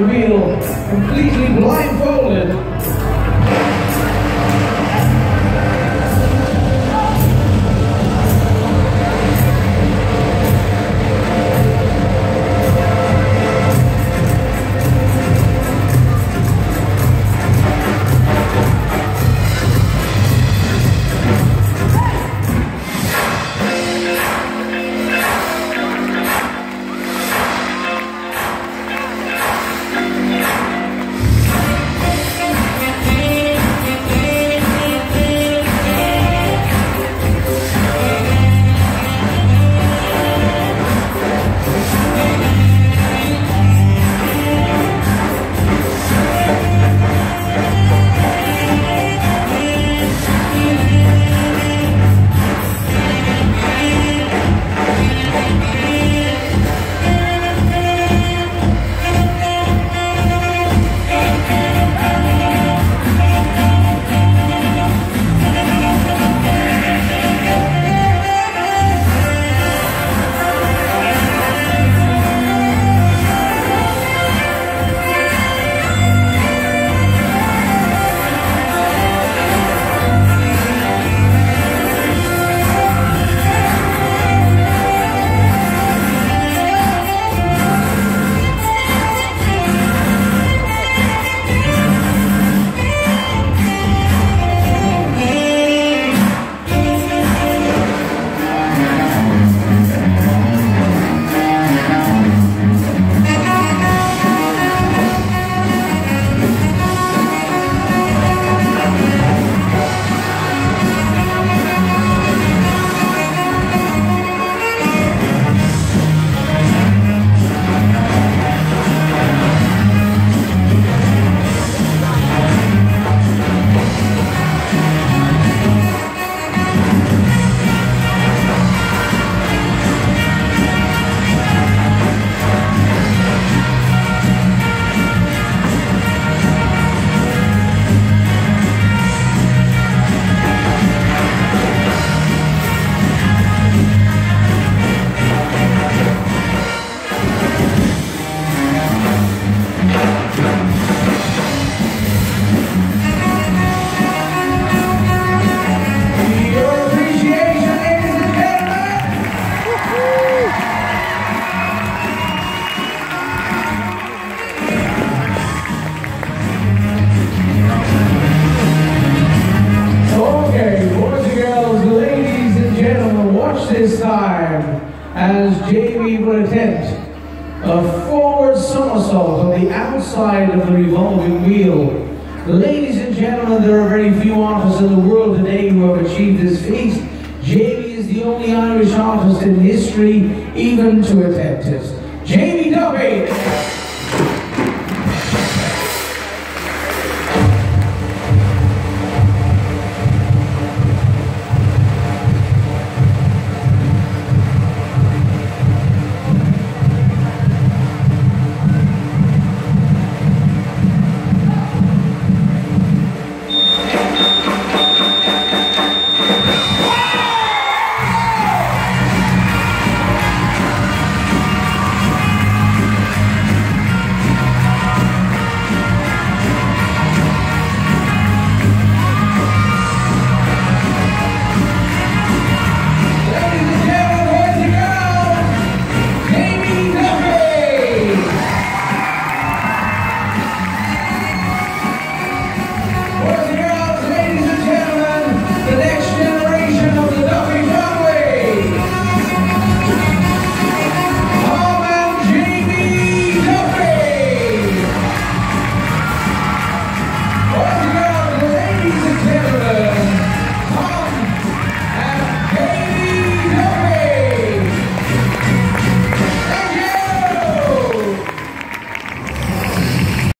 revealed completely blindfolded. Jamie will attempt a forward somersault on the outside of the revolving wheel. Ladies and gentlemen, there are very few artists in the world today who have achieved this feat. Jamie is the only Irish artist in history even to attempt it. Jamie Duffy!